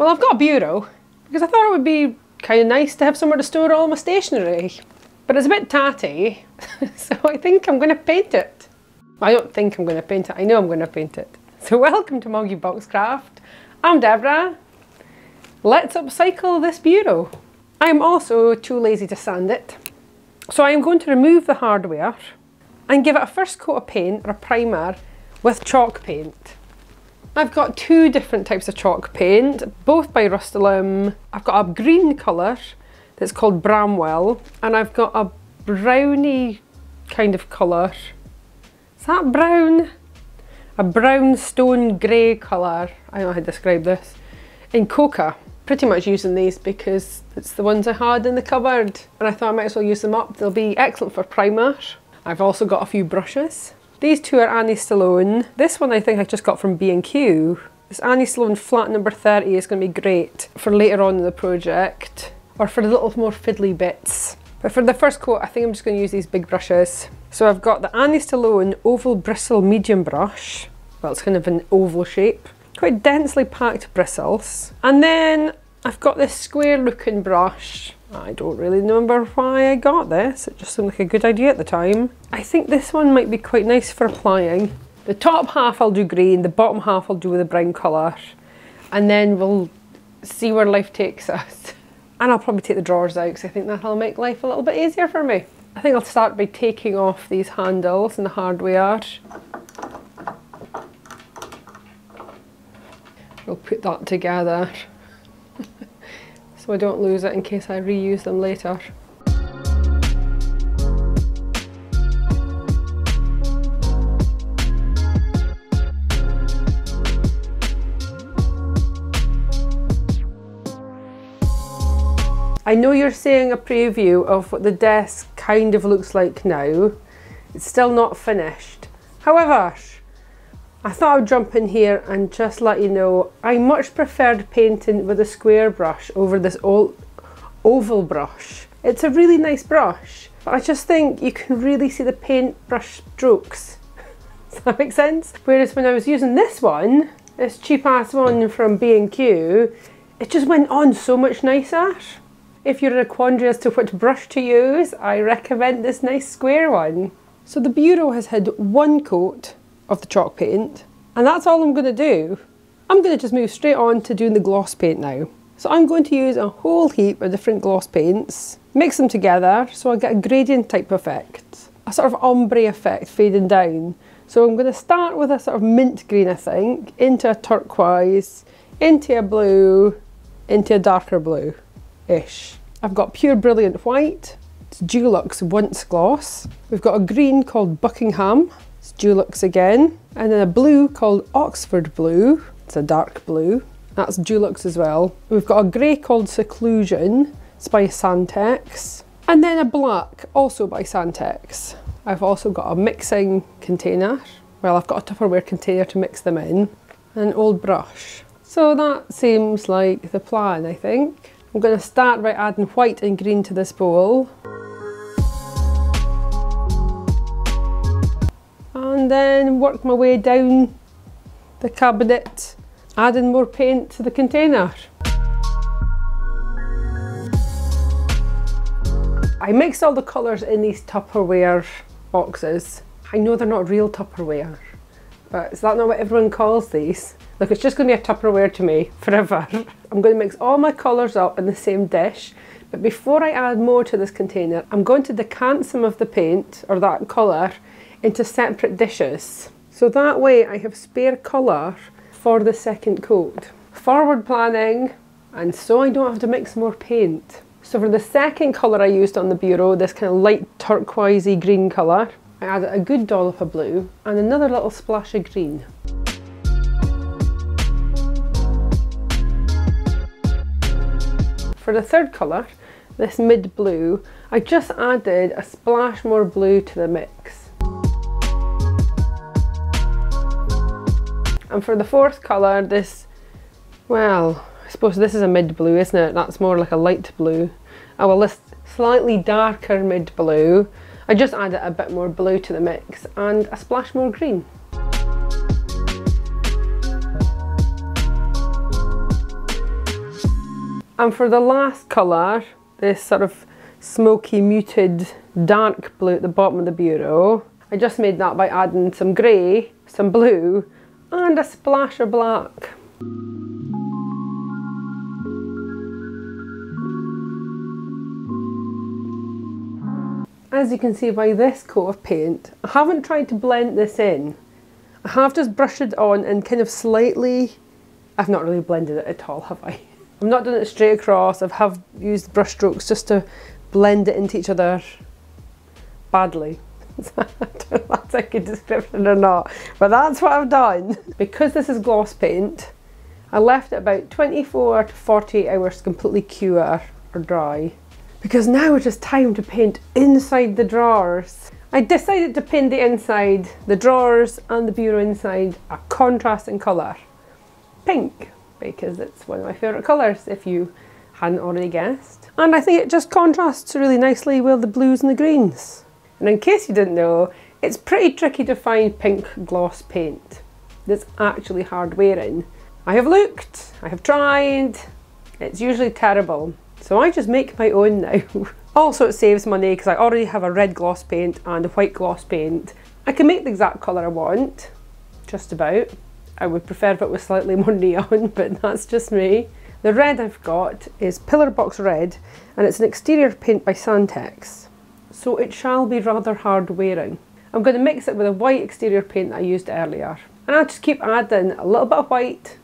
Well, I've got a bureau because I thought it would be kind of nice to have somewhere to store all my stationery. But it's a bit tatty, so I think I'm going to paint it. I don't think I'm going to paint it, I know I'm going to paint it. So welcome to Moggy Boxcraft. I'm Deborah. Let's upcycle this bureau. I am also too lazy to sand it. So I am going to remove the hardware and give it a first coat of paint or a primer with chalk paint. I've got two different types of chalk paint, both by Rust-Oleum. I've got a green colour that's called Bramwell and I've got a browny kind of colour. Is that brown? A brown stone grey colour, I don't know how to describe this, in Cocoa. Pretty much using these because it's the ones I had in the cupboard and I thought I might as well use them up. They'll be excellent for primer. I've also got a few brushes. These two are Annie Sloan. This one I think I just got from B&Q. This Annie Sloan flat number 30 is going to be great for later on in the project or for the little more fiddly bits. But for the first coat I think I'm just going to use these big brushes. So I've got the Annie Sloan Oval Bristle Medium Brush. Well it's kind of an oval shape. Quite densely packed bristles. And then I've got this square looking brush I don't really remember why I got this, it just seemed like a good idea at the time. I think this one might be quite nice for applying. The top half I'll do green, the bottom half I'll do with a brown colour, and then we'll see where life takes us. And I'll probably take the drawers out because I think that'll make life a little bit easier for me. I think I'll start by taking off these handles and the hardware. We'll put that together so I don't lose it in case I reuse them later. I know you're seeing a preview of what the desk kind of looks like now. It's still not finished. However, I thought I'd jump in here and just let you know I much preferred painting with a square brush over this oval brush. It's a really nice brush, but I just think you can really see the paintbrush strokes. Does that make sense? Whereas when I was using this one, this cheap ass one from B&Q, it just went on so much nicer. If you're in a quandary as to which brush to use, I recommend this nice square one. So the bureau has had one coat of the chalk paint. And that's all I'm going to do. I'm going to just move straight on to doing the gloss paint now. So I'm going to use a whole heap of different gloss paints, mix them together so I get a gradient type effect, a sort of ombre effect fading down. So I'm going to start with a sort of mint green I think, into a turquoise, into a blue, into a darker blue-ish. I've got pure brilliant white, it's Dulux Once Gloss. We've got a green called Buckingham, Dulux again. And then a blue called Oxford Blue. It's a dark blue. That's Dulux as well. We've got a grey called Seclusion. It's by Sandtex. And then a black, also by Sandtex. I've also got a mixing container. Well, I've got a Tupperware container to mix them in. And an old brush. So that seems like the plan, I think. I'm going to start by adding white and green to this bowl. And then work my way down the cabinet adding more paint to the container. I mixed all the colours in these Tupperware boxes. I know they're not real Tupperware, but is that not what everyone calls these? Look, it's just going to be a Tupperware to me forever. I'm going to mix all my colours up in the same dish, but before I add more to this container, I'm going to decant some of the paint, or that colour, into separate dishes. So that way I have spare colour for the second coat. Forward planning, and so I don't have to mix more paint. So for the second colour I used on the bureau, this kind of light turquoisey green colour, I added a good dollop of blue and another little splash of green. For the third colour, this mid blue, I just added a splash more blue to the mix. And for the fourth colour, this, well, I suppose this is a mid blue, isn't it? That's more like a light blue. Oh well, this slightly darker mid blue. I just added a bit more blue to the mix and a splash more green. And for the last colour, this sort of smoky muted dark blue at the bottom of the bureau, I just made that by adding some grey, some blue and a splash of black. As you can see by this coat of paint, I haven't tried to blend this in. I have just brushed it on and kind of slightly, I've not really blended it at all, have I? I've not done it straight across, I have used brush strokes just to blend it into each other badly. I don't know if that's a good description or not, but that's what I've done. Because this is gloss paint, I left it about 24 to 48 hours completely cure or dry. Because now it is time to paint inside the drawers. I decided to paint the inside, the drawers and the bureau inside a contrasting colour. Pink, because it's one of my favourite colours if you hadn't already guessed. And I think it just contrasts really nicely with the blues and the greens. And in case you didn't know, it's pretty tricky to find pink gloss paint that's actually hard wearing. I have looked, I have tried, it's usually terrible. So I just make my own now. also it saves money because I already have a red gloss paint and a white gloss paint. I can make the exact colour I want, just about. I would prefer if it was slightly more neon, but that's just me. The red I've got is Pillar Box Red and it's an exterior paint by Sandtex so it shall be rather hard wearing. I'm going to mix it with a white exterior paint that I used earlier. And I'll just keep adding a little bit of white,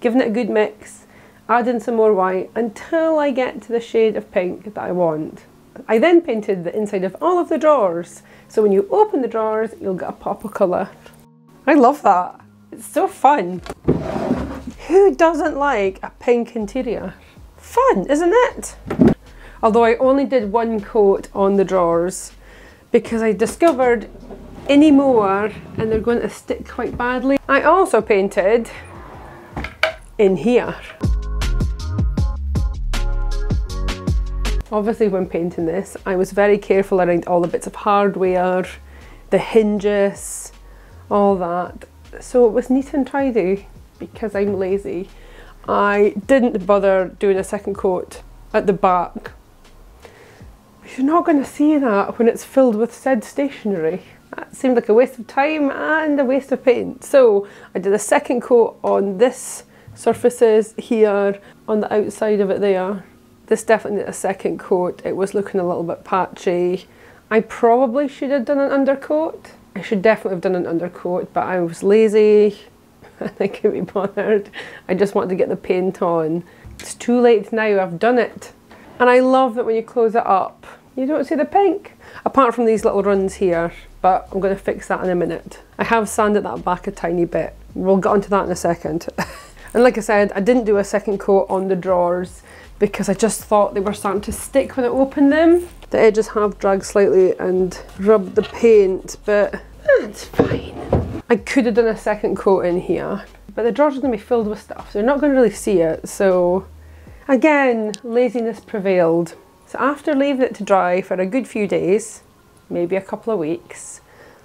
giving it a good mix, adding some more white until I get to the shade of pink that I want. I then painted the inside of all of the drawers, so when you open the drawers, you'll get a pop of colour. I love that. It's so fun. Who doesn't like a pink interior? Fun, isn't it? Although I only did one coat on the drawers because I discovered any more and they're going to stick quite badly. I also painted in here. Obviously when painting this I was very careful around all the bits of hardware, the hinges, all that. So it was neat and tidy because I'm lazy. I didn't bother doing a second coat at the back you're not going to see that when it's filled with said stationery. That seemed like a waste of time and a waste of paint. So I did a second coat on this surfaces here, on the outside of it there. This definitely a second coat. It was looking a little bit patchy. I probably should have done an undercoat. I should definitely have done an undercoat, but I was lazy I couldn't be bothered. I just wanted to get the paint on. It's too late now, I've done it. And I love that when you close it up, you don't see the pink, apart from these little runs here, but I'm going to fix that in a minute. I have sanded that back a tiny bit. We'll get onto that in a second. and like I said, I didn't do a second coat on the drawers because I just thought they were starting to stick when I opened them. The edges have dragged slightly and rubbed the paint, but that's fine. I could have done a second coat in here, but the drawers are going to be filled with stuff, so you're not going to really see it. So again, laziness prevailed. So after leaving it to dry for a good few days, maybe a couple of weeks,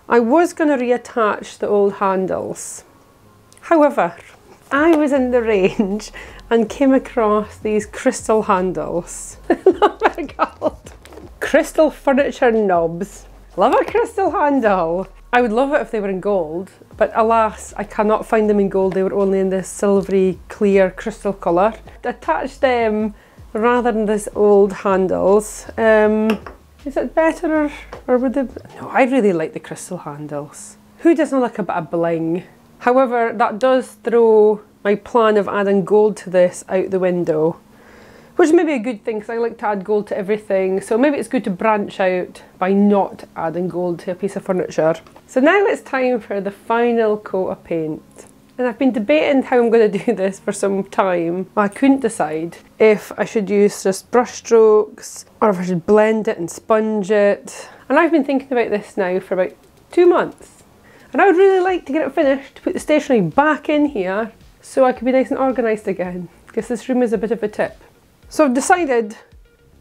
I was going to reattach the old handles. However, I was in the range and came across these crystal handles. oh my god. Crystal furniture knobs. Love a crystal handle. I would love it if they were in gold, but alas, I cannot find them in gold. They were only in this silvery, clear crystal colour. Attach them rather than this old handles. Um, is it better or, or would it? No, I really like the crystal handles. Who doesn't like a bit of bling? However, that does throw my plan of adding gold to this out the window. Which may be a good thing because I like to add gold to everything. So maybe it's good to branch out by not adding gold to a piece of furniture. So now it's time for the final coat of paint. And I've been debating how I'm going to do this for some time. I couldn't decide if I should use just brush strokes or if I should blend it and sponge it. And I've been thinking about this now for about two months. And I would really like to get it finished, to put the stationery back in here so I can be nice and organised again. Because this room is a bit of a tip. So I've decided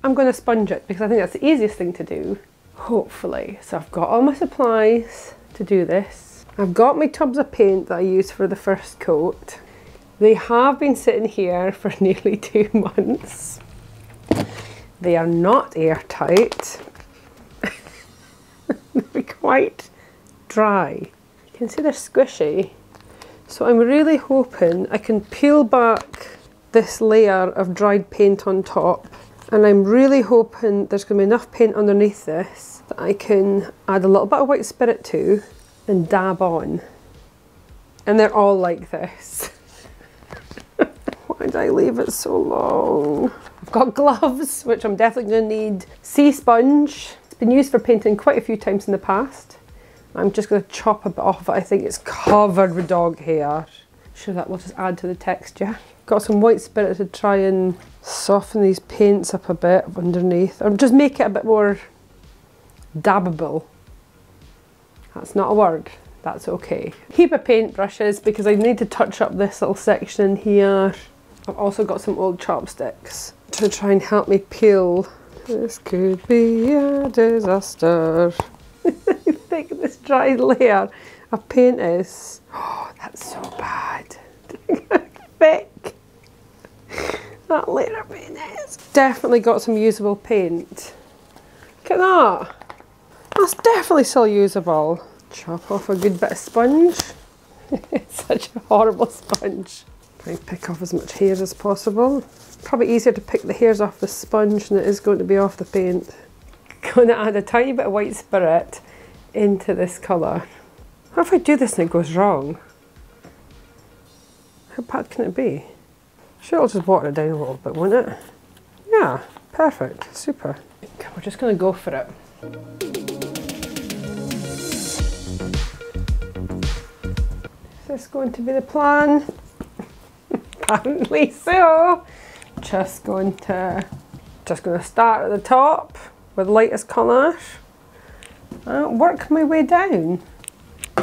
I'm going to sponge it because I think that's the easiest thing to do. Hopefully. So I've got all my supplies to do this. I've got my tubs of paint that I used for the first coat They have been sitting here for nearly two months. They are not airtight. They're quite dry. You can see they're squishy. So I'm really hoping I can peel back this layer of dried paint on top and I'm really hoping there's going to be enough paint underneath this that I can add a little bit of white spirit to and dab on. And they're all like this. Why did I leave it so long? I've got gloves, which I'm definitely to need. Sea sponge. It's been used for painting quite a few times in the past. I'm just going to chop a bit off. I think it's covered with dog hair. Sure that will just add to the texture. Got some white spirit to try and soften these paints up a bit underneath. Or just make it a bit more dabbable. That's not a word. That's okay. Heap of paintbrushes because I need to touch up this little section here. I've also got some old chopsticks to try and help me peel. This could be a disaster. thick this dry layer of paint is. Oh, that's so bad. thick that layer of paint is. Definitely got some usable paint. Look at that. That's definitely still usable. Chop off a good bit of sponge. it's such a horrible sponge. Try and pick off as much hairs as possible. Probably easier to pick the hairs off the sponge than it is going to be off the paint. Going to add a tiny bit of white spirit into this colour. What if I do this and it goes wrong? How bad can it be? Sure, I'll just water it down a little bit, won't it? Yeah, perfect, super. We're just going to go for it. This going to be the plan? Apparently so. Just going to, just going to start at the top with lightest colour and uh, work my way down.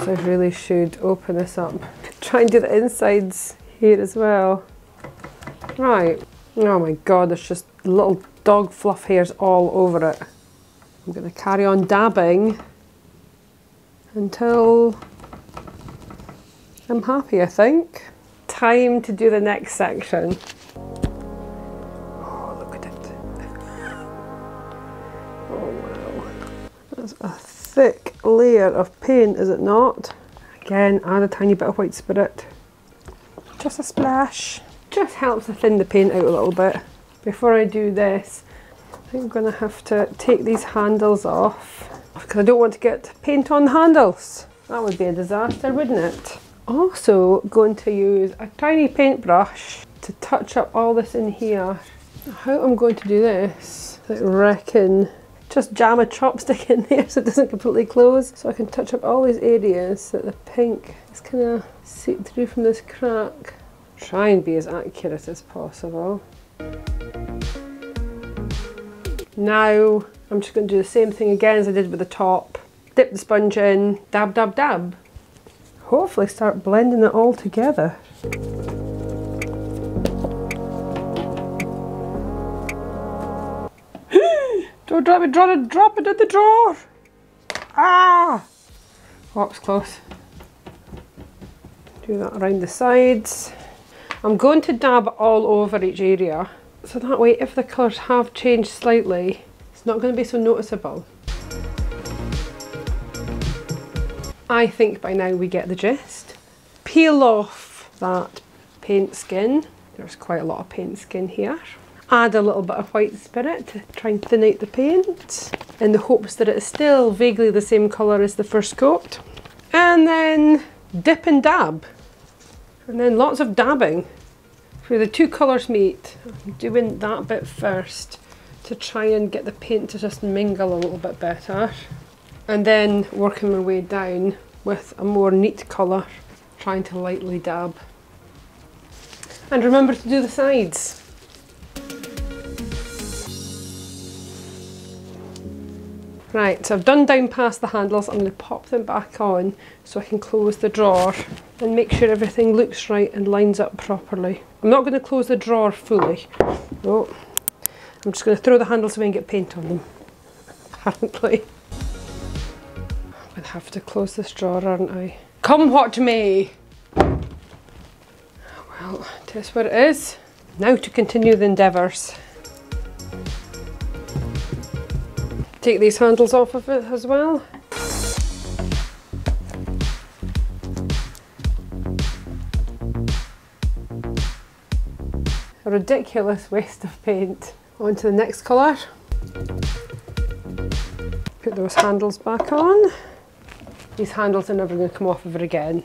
So I really should open this up. Try and do the insides here as well. Right. Oh my god, there's just little dog fluff hairs all over it. I'm going to carry on dabbing until I'm happy, I think. Time to do the next section. Oh, look at it. Oh wow. That's a thick layer of paint, is it not? Again, add a tiny bit of white spirit. Just a splash. Just helps to thin the paint out a little bit. Before I do this, I think I'm going to have to take these handles off because I don't want to get paint on the handles. That would be a disaster, wouldn't it? Also going to use a tiny paintbrush to touch up all this in here. How I'm going to do this, I reckon just jam a chopstick in there so it doesn't completely close so I can touch up all these areas that the pink is kind of seep through from this crack. Try and be as accurate as possible. Now I'm just going to do the same thing again as I did with the top. Dip the sponge in, dab dab dab. Hopefully start blending it all together. Don't drop it, drop it, drop it in the drawer! Ah! Oh, it's close. Do that around the sides. I'm going to dab all over each area so that way if the colours have changed slightly it's not going to be so noticeable. I think by now we get the gist. Peel off that paint skin. There's quite a lot of paint skin here. Add a little bit of white spirit to try and thin out the paint in the hopes that it is still vaguely the same colour as the first coat. And then dip and dab. And then lots of dabbing. Where the two colours meet, I'm doing that bit first to try and get the paint to just mingle a little bit better. And then working my way down with a more neat colour, trying to lightly dab. And remember to do the sides. Right, so I've done down past the handles, I'm going to pop them back on so I can close the drawer and make sure everything looks right and lines up properly. I'm not going to close the drawer fully. No, I'm just going to throw the handles away and get paint on them, apparently. Have to close this drawer, aren't I? Come what may! Well, That's what it is. Now to continue the endeavours. Take these handles off of it as well. A ridiculous waste of paint. On to the next colour. Put those handles back on. These handles are never going to come off of it again.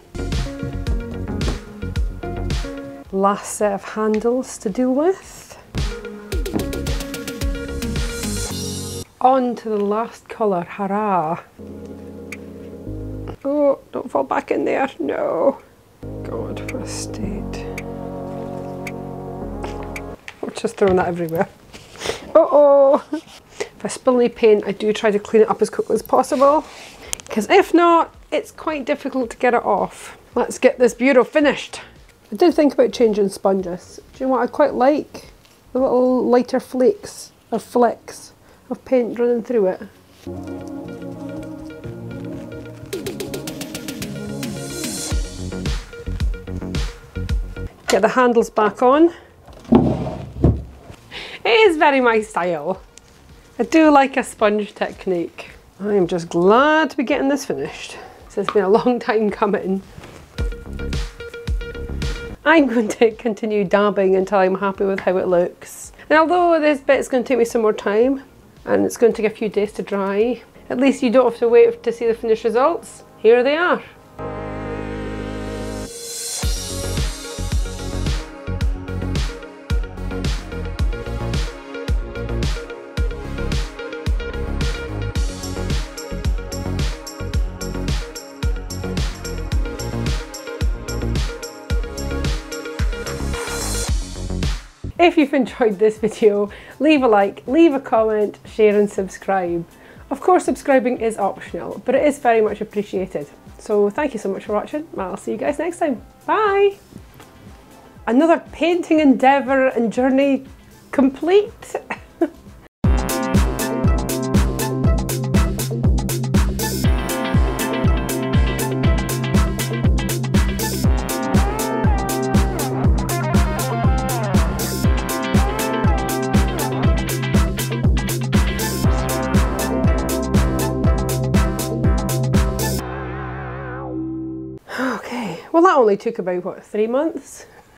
Last set of handles to deal with. On to the last colour, hurrah! Oh, don't fall back in there, no! God, what a state. I'm just throwing that everywhere. Uh oh! If I spill any paint, I do try to clean it up as quickly as possible. Because if not, it's quite difficult to get it off. Let's get this bureau finished. I did think about changing sponges. Do you know what I quite like? The little lighter flakes or flecks of paint running through it. Get the handles back on. It is very my style. I do like a sponge technique. I am just glad to be getting this finished. So it's been a long time coming. I'm going to continue dabbing until I'm happy with how it looks. And although this bit is going to take me some more time, and it's going to take a few days to dry. At least you don't have to wait to see the finished results. Here they are. If you've enjoyed this video, leave a like, leave a comment, share and subscribe. Of course subscribing is optional, but it is very much appreciated. So thank you so much for watching, I'll see you guys next time. Bye! Another painting endeavour and journey complete. only took about, what, three months?